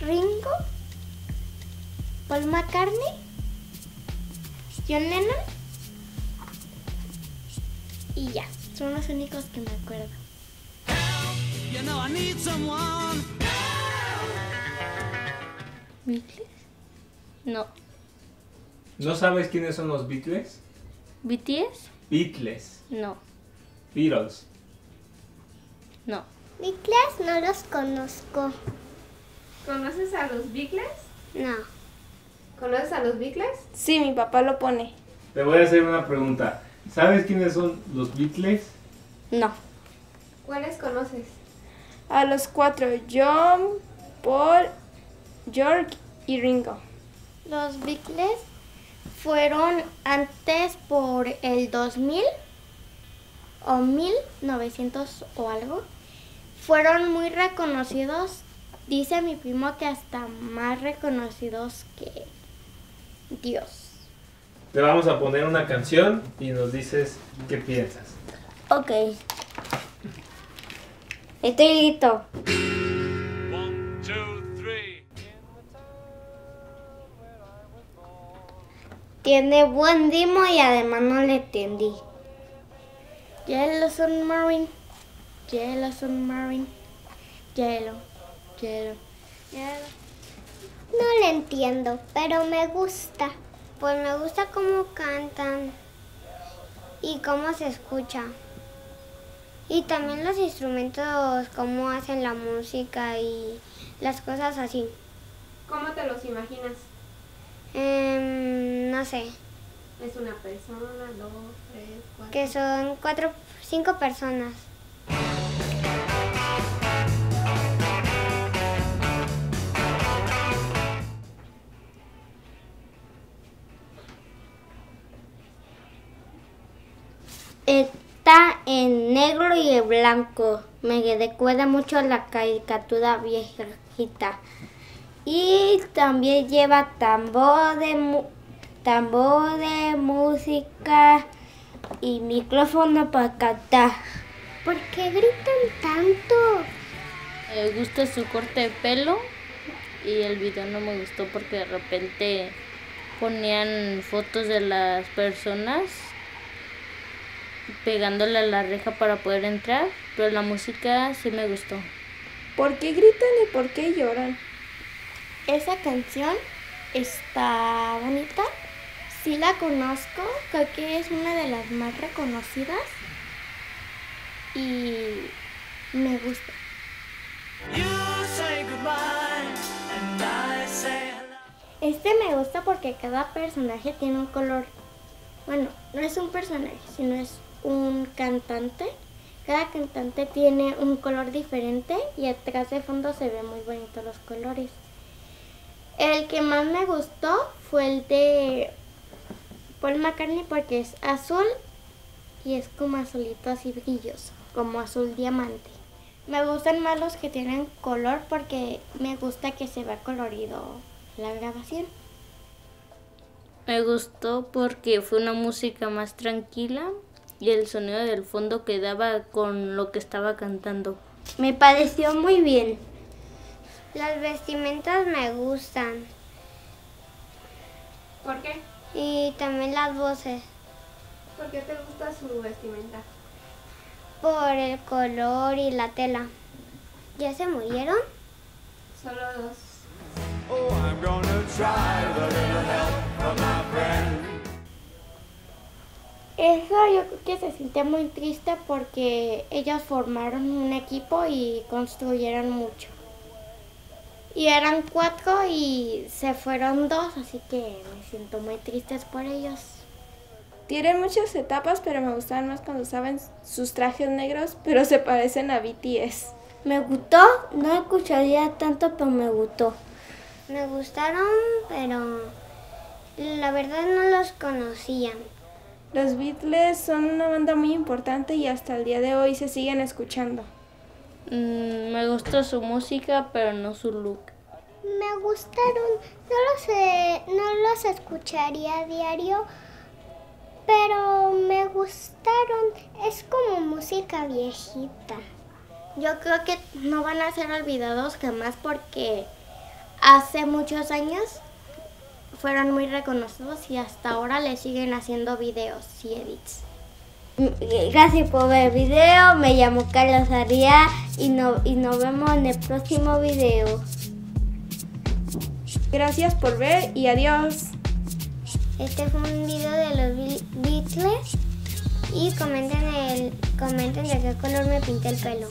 Ringo, Paul McCartney, John Lennon y ya, son los únicos que me acuerdo. You know I need someone. ¿Beatles? No. ¿No sabes quiénes son los Beatles? ¿BTS? Beatles. No. Beatles. No. Beatles no los conozco. ¿Conoces a los Beatles? No. ¿Conoces a los Beatles? Sí, mi papá lo pone. Te voy a hacer una pregunta. ¿Sabes quiénes son los Beatles? No. ¿Cuáles conoces? A los cuatro, John, Paul, George y Ringo. Los Beatles fueron antes por el 2000 o 1900 o algo. Fueron muy reconocidos. Dice mi primo que hasta más reconocidos que Dios. Te vamos a poner una canción y nos dices qué piensas. Ok. Estoy listo. One, two, three. Tiene buen ritmo y además no le entendí. Yellow Submarine, Yellow Submarine, Yellow, Yellow, Yellow. No le entiendo, pero me gusta. Pues me gusta cómo cantan y cómo se escucha. Y también los instrumentos, cómo hacen la música y las cosas así. ¿Cómo te los imaginas? Em, no sé. ¿Es una persona, dos, tres, cuatro? que son cuatro, cinco personas. Está en negro y en blanco. Me recuerda mucho a la caricatura viejita. Y también lleva tambor de, tambor de música y micrófono para cantar. ¿Por qué gritan tanto? Me gusta su corte de pelo y el video no me gustó porque de repente ponían fotos de las personas pegándole a la reja para poder entrar, pero la música sí me gustó. ¿Por qué gritan y por qué lloran? Esa canción está bonita. Sí la conozco, creo que es una de las más reconocidas. Y me gusta. Este me gusta porque cada personaje tiene un color. Bueno, no es un personaje, sino es un cantante. Cada cantante tiene un color diferente y atrás de fondo se ven muy bonitos los colores. El que más me gustó fue el de Paul McCartney porque es azul y es como azulito así brilloso, como azul diamante. Me gustan más los que tienen color porque me gusta que se vea colorido la grabación. Me gustó porque fue una música más tranquila y el sonido del fondo quedaba con lo que estaba cantando. Me pareció muy bien. Las vestimentas me gustan ¿Por qué? y también las voces ¿Por qué te gusta su vestimenta? por el color y la tela. ¿Ya se murieron? Solo dos. Oh, I'm gonna try with a little help from my friend. Eso yo creo que se siente muy triste porque ellos formaron un equipo y construyeron mucho. Y eran cuatro y se fueron dos, así que me siento muy triste por ellos. Tienen muchas etapas, pero me gustaban más cuando usaban sus trajes negros, pero se parecen a BTS. Me gustó, no escucharía tanto, pero me gustó. Me gustaron, pero la verdad no los conocía. Los Beatles son una banda muy importante y hasta el día de hoy se siguen escuchando. Mm, me gustó su música, pero no su look. Me gustaron, no los, eh, no los escucharía a diario, pero me gustaron. Es como música viejita. Yo creo que no van a ser olvidados jamás porque hace muchos años fueron muy reconocidos y hasta ahora le siguen haciendo videos y edits. Gracias por ver el video, me llamo Carlos Aria y, no, y nos vemos en el próximo video. Gracias por ver y adiós. Este fue un video de los Be- Beatles y comenten, el, comenten de qué color me pinté el pelo.